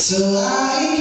So I